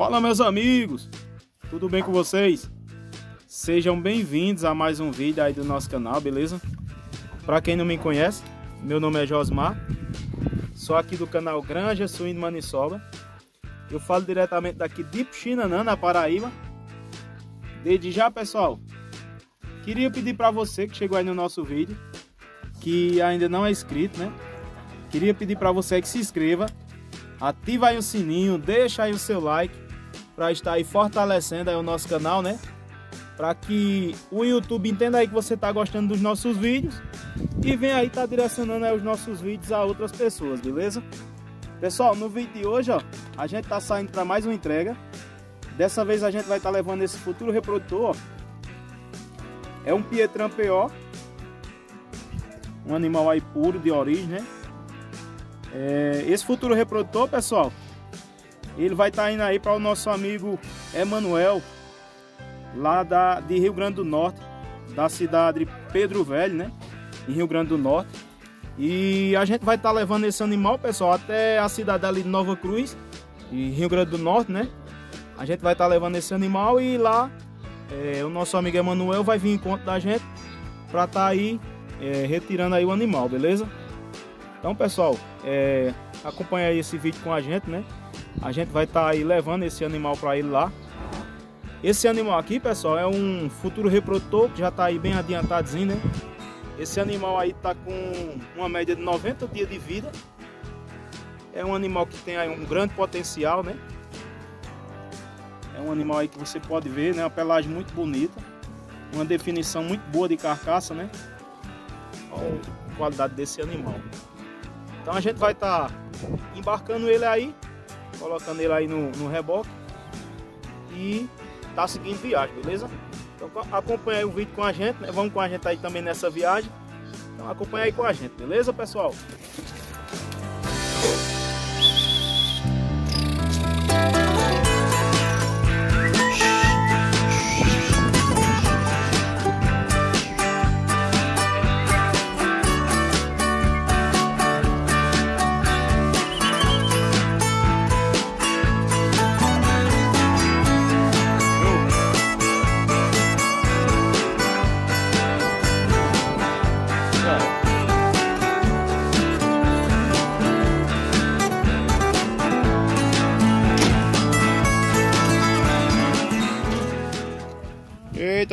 Fala meus amigos, tudo bem com vocês? Sejam bem-vindos a mais um vídeo aí do nosso canal, beleza? Para quem não me conhece, meu nome é Josmar, sou aqui do canal Granja Suíno Maniçoba. Eu falo diretamente daqui de Puxinanã, na Paraíba. Desde já, pessoal, queria pedir para você que chegou aí no nosso vídeo, que ainda não é inscrito, né? Queria pedir para você que se inscreva, ativa aí o sininho, deixa aí o seu like para estar aí fortalecendo aí o nosso canal, né? Para que o YouTube entenda aí que você está gostando dos nossos vídeos e vem aí tá direcionando aí os nossos vídeos a outras pessoas, beleza? Pessoal, no vídeo de hoje, ó, a gente tá saindo para mais uma entrega. Dessa vez a gente vai estar tá levando esse futuro reprodutor, ó. É um Pietran PO. Um animal aí puro de origem, né? É, esse futuro reprodutor, pessoal, ele vai estar tá indo aí para o nosso amigo Emanuel, lá da, de Rio Grande do Norte, da cidade de Pedro Velho, né? Em Rio Grande do Norte. E a gente vai estar tá levando esse animal, pessoal, até a cidade ali de Nova Cruz, em Rio Grande do Norte, né? A gente vai estar tá levando esse animal e lá é, o nosso amigo Emanuel vai vir em conta da gente para estar tá aí é, retirando aí o animal, beleza? Então, pessoal, é, acompanha aí esse vídeo com a gente, né? A gente vai estar tá aí levando esse animal para ele lá. Esse animal aqui, pessoal, é um futuro reprodutor que já está aí bem adiantadozinho, né? Esse animal aí está com uma média de 90 dias de vida. É um animal que tem um grande potencial, né? É um animal aí que você pode ver, né? Uma pelagem muito bonita. Uma definição muito boa de carcaça, né? Olha a qualidade desse animal. Então a gente vai estar tá embarcando ele aí, colocando ele aí no, no reboque e tá seguindo viagem, beleza? Então acompanha aí o vídeo com a gente, né? Vamos com a gente aí também nessa viagem. Então acompanha aí com a gente, beleza pessoal?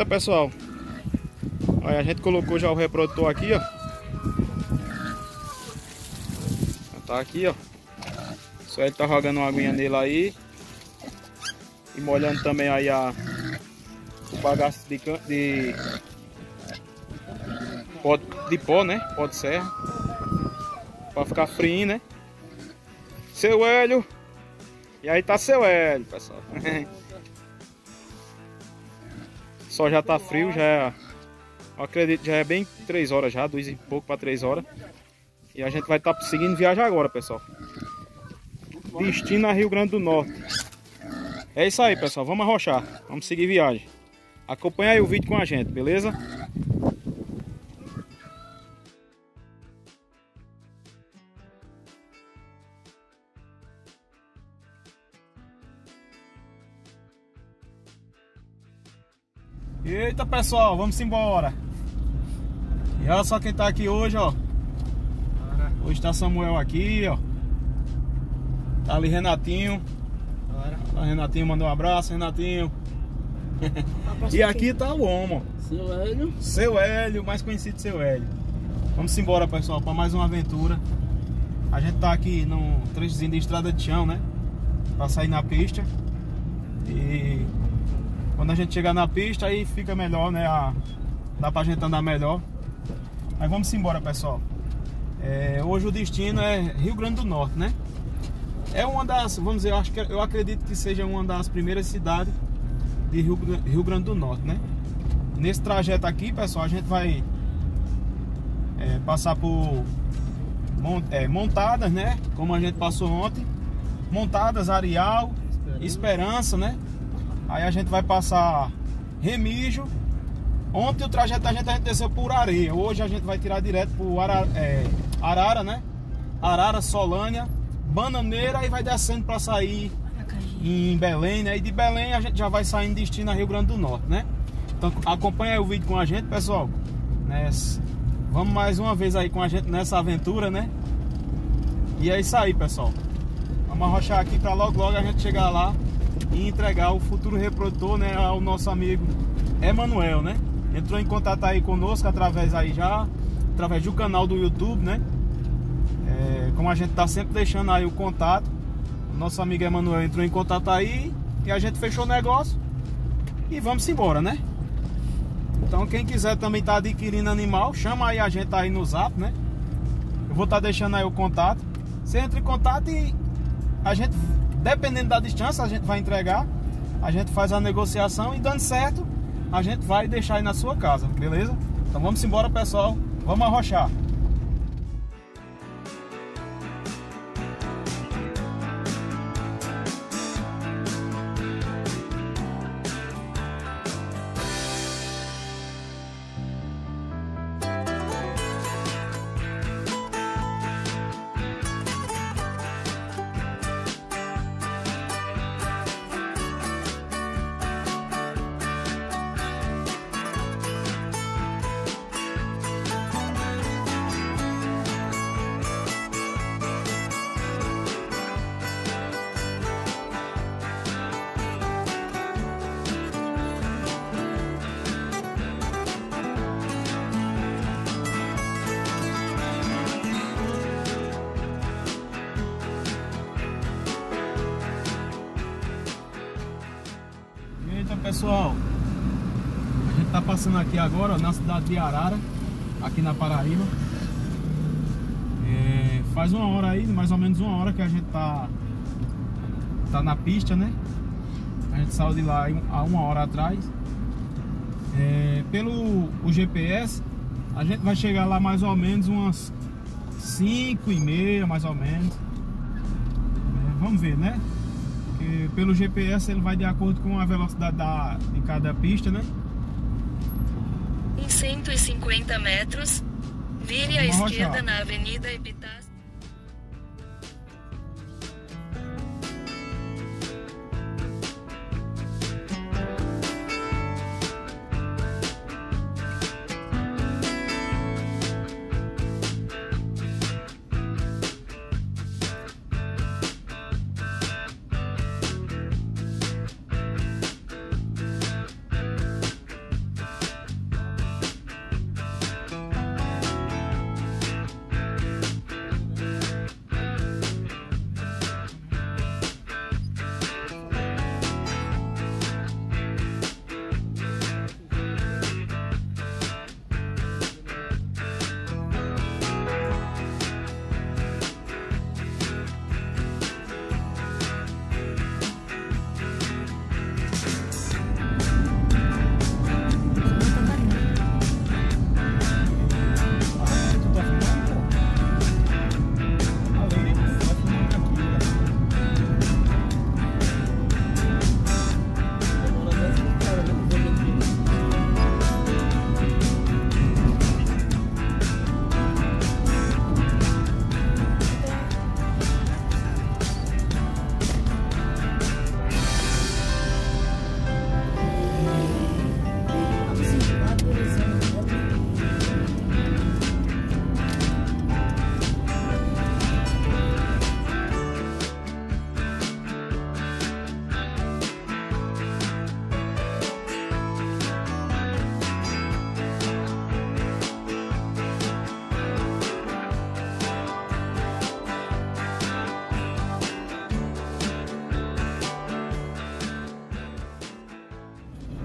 Pessoal. Olha, a gente colocou já o reprodutor aqui, ó. Já Tá aqui, ó. Só ele tá jogando uma aguinha nele aí. E molhando também aí a O bagaço de, de pó, de pó, né? Pó de serra. Pra ficar frio, né? Seu Hélio. E aí tá seu Hélio, pessoal Só já tá frio, já é, acredito já é bem 3 horas já, 2 e pouco para 3 horas. E a gente vai estar tá seguindo viagem agora, pessoal. Destino a Rio Grande do Norte. É isso aí, pessoal. Vamos arrochar. Vamos seguir viagem. Acompanha aí o vídeo com a gente, beleza? Eita pessoal, vamos embora. E olha só quem tá aqui hoje, ó. Hoje tá Samuel aqui, ó. Tá ali Renatinho. Tá, Renatinho mandou um abraço, Renatinho. e aqui tá o Homo. Seu Hélio. Seu Hélio, mais conhecido seu Hélio. Vamos embora, pessoal, para mais uma aventura. A gente tá aqui num trechozinho de estrada de chão, né? Pra sair na pista. E quando a gente chegar na pista, aí fica melhor, né? A, dá pra gente andar melhor. Mas vamos embora, pessoal. É, hoje o destino é Rio Grande do Norte, né? É uma das, vamos dizer, eu, acho que, eu acredito que seja uma das primeiras cidades de Rio, Rio Grande do Norte, né? Nesse trajeto aqui, pessoal, a gente vai é, passar por é, montadas, né? Como a gente passou ontem. Montadas, Areal, Esperança, né? Aí a gente vai passar Remígio. Ontem o trajeto da gente a gente desceu por areia. Hoje a gente vai tirar direto por Arara, é, Arara né? Arara, Solânia, Bananeira e vai descendo para sair em Belém, né? E de Belém a gente já vai saindo destino a Rio Grande do Norte, né? Então acompanha aí o vídeo com a gente, pessoal. Né? Vamos mais uma vez aí com a gente nessa aventura, né? E é isso aí, pessoal. Vamos arrochar aqui para logo logo a gente chegar lá e entregar o futuro reprodutor, né, ao nosso amigo Emanuel, né? Entrou em contato aí conosco através aí já, através do canal do YouTube, né? É, como a gente tá sempre deixando aí o contato, nosso amigo Emanuel entrou em contato aí e a gente fechou o negócio e vamos embora, né? Então quem quiser também tá adquirindo animal, chama aí a gente aí no zap, né? Eu vou estar tá deixando aí o contato. Você entra em contato e a gente, dependendo da distância, a gente vai entregar. A gente faz a negociação e dando certo, a gente vai deixar aí na sua casa, beleza? Então vamos embora, pessoal. Vamos arrochar. Pessoal, a gente tá passando aqui agora ó, na cidade de Arara, aqui na Paraíba. É, faz uma hora aí, mais ou menos uma hora que a gente tá, tá na pista, né? A gente saiu de lá há uma hora atrás. É, pelo o GPS, a gente vai chegar lá mais ou menos umas 5 e meia, mais ou menos. É, vamos ver, né? Pelo GPS ele vai de acordo com a velocidade da, de cada pista, né? Em 150 metros, vire à esquerda na Avenida Epitácio.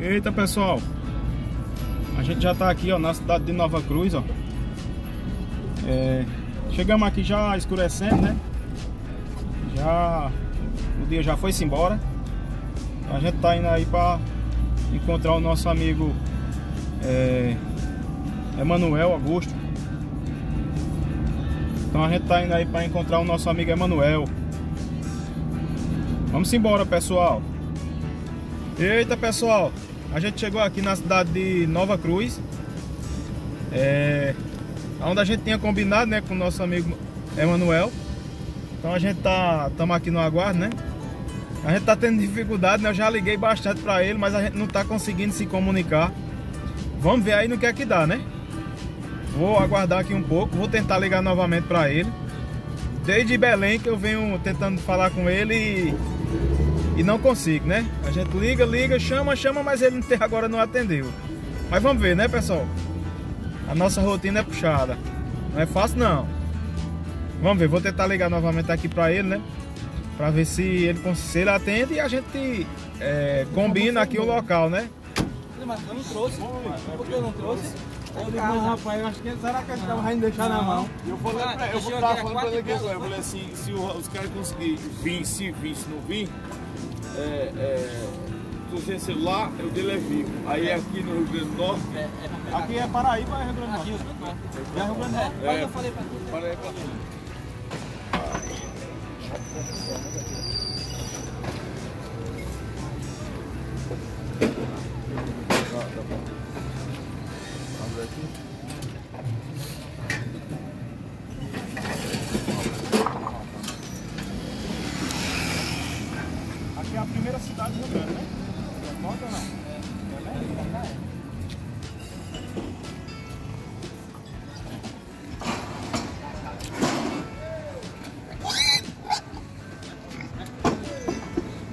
Eita pessoal, a gente já tá aqui ó, na cidade de Nova Cruz, ó. É, chegamos aqui já escurecendo, né? Já o dia já foi-se embora. A gente tá indo aí para encontrar o nosso amigo é, Emanuel Augusto. Então a gente tá indo aí para encontrar o nosso amigo Emanuel. Vamos embora, pessoal. Eita, pessoal. A gente chegou aqui na cidade de Nova Cruz. É, onde a gente tinha combinado, né, com o nosso amigo Emanuel. Então a gente tá, estamos aqui no aguardo, né? A gente tá tendo dificuldade, né? Eu já liguei bastante para ele, mas a gente não tá conseguindo se comunicar. Vamos ver aí no que é que dá, né? Vou aguardar aqui um pouco, vou tentar ligar novamente para ele. Desde Belém que eu venho tentando falar com ele e, e não consigo, né? A gente liga, liga, chama, chama, mas ele até agora não atendeu. Mas vamos ver, né, pessoal? A nossa rotina é puxada. Não é fácil, não. Vamos ver, vou tentar ligar novamente aqui para ele, né? Para ver se ele, se ele atende e a gente é, combina aqui o local, né? Mas eu não trouxe. Por que eu não trouxe? Eu digo, mas rapaz, eu acho que será que a gente vai deixar na mão? Eu vou lá pra, eu vou estar falando pra ele aqui agora. Eu falei assim, se os caras conseguirem vir, se vir, se não vir, é, é, tô sem celular, o dele é vivo. Aí aqui no Rio Grande do Norte. Aqui é Paraíba é Rio Grande do Norte? É Rio Grande do Norte. É, eu falei pra tu. Falei pra tu.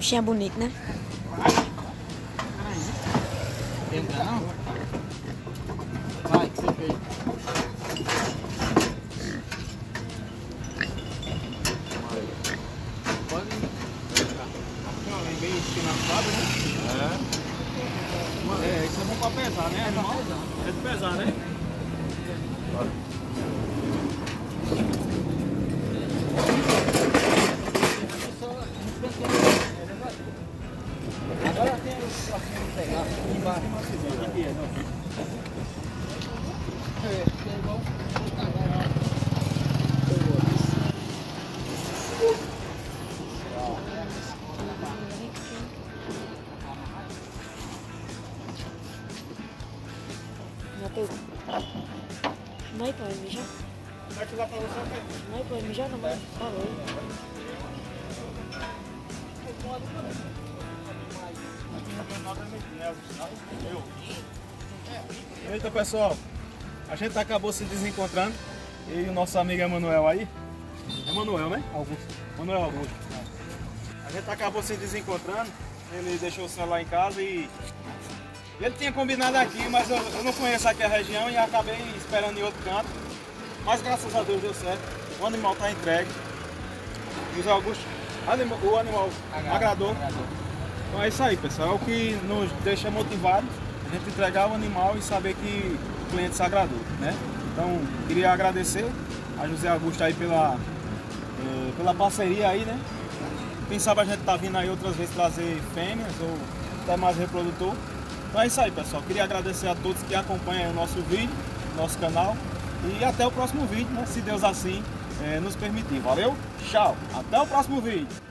Bichinho é bonito, né? Vai, você fez. Ela é né? É. Isso é bom pra pesar, né? É de pesar, né? Matheus. Mãe, mijar? Pra você, Mãe, pode mijar? Não, mãe. Falou. Eita pessoal, a gente acabou se desencontrando. E o nosso amigo Emanuel aí. Emanuel, né? Augusto. Manuel Augusto. A gente acabou se desencontrando. Ele deixou o celular em casa e. Ele tinha combinado aqui, mas eu, eu não conheço aqui a região e acabei esperando em outro canto. Mas graças a Deus deu certo. O animal está entregue. José Augusto, anima- o animal agradou. Então é isso aí, pessoal. É o que nos deixa motivados a gente entregar o animal e saber que o cliente se agradou, né? Então, queria agradecer a José Augusto aí pela, eh, pela parceria aí, né? Quem sabe a gente tá vindo aí outras vezes trazer fêmeas ou até mais reprodutor. Então é isso aí, pessoal. Queria agradecer a todos que acompanham o nosso vídeo, nosso canal. E até o próximo vídeo, né? Se Deus assim eh, nos permitir. Valeu? Tchau! Até o próximo vídeo!